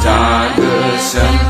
Cha.